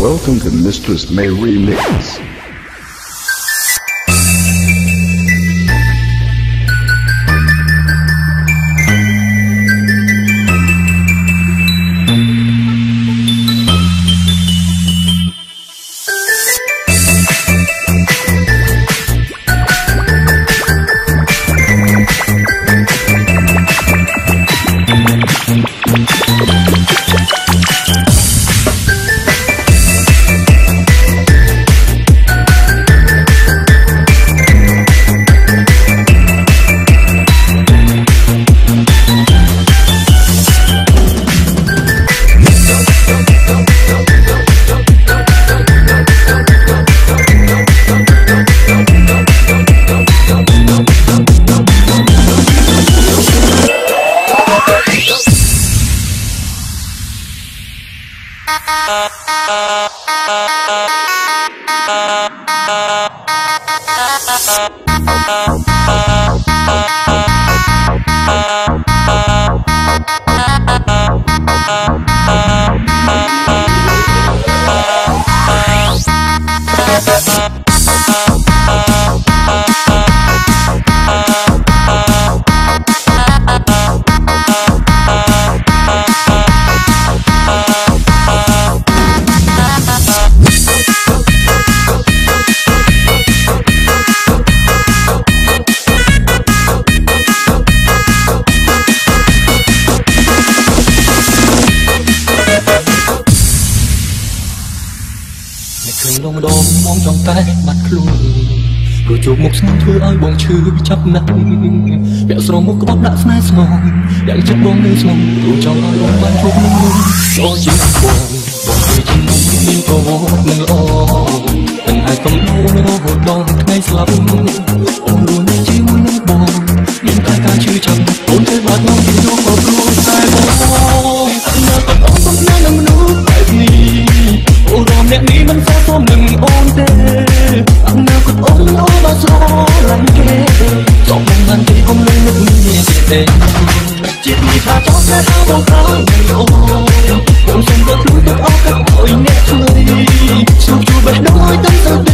Welcome to Mistress May Remix. Thank. លងដងមកចង់តែបាត់ខ្លួនព្រោះជួបមុខស្ងធ្វើឲ្យបងឈឺចាប់ណាស់ពាក់ស្រមមុខក្បត់ដាក់ស្នេហ៍ស្មងយ៉ាងចិត្តបងនៅស្មងព្រោះចង់ឲ្យបងបានជួបនឹងមុនចូលជាបងបងជាជំនុំមានប្រវត្តិនឹងល្អទាំងហើយកុំដូររហូតដល់ថ្ងៃស្លាប់អូន អ្នកនេះមិនសោះសូមនឹងអូនទេអំណើគុតអូនអូនបើស្រឡាញ់គេចង់មិនបានគេកុំលឺមុខនេះទេជាតិនេះថាចង់តែដល់បងក្រោយអូនខ្ញុំសុំទៅខ្លួនទៅអស់កាត់អុយអ្នកជួយជួបជួបបេះដូងឲ្យទៅទៅ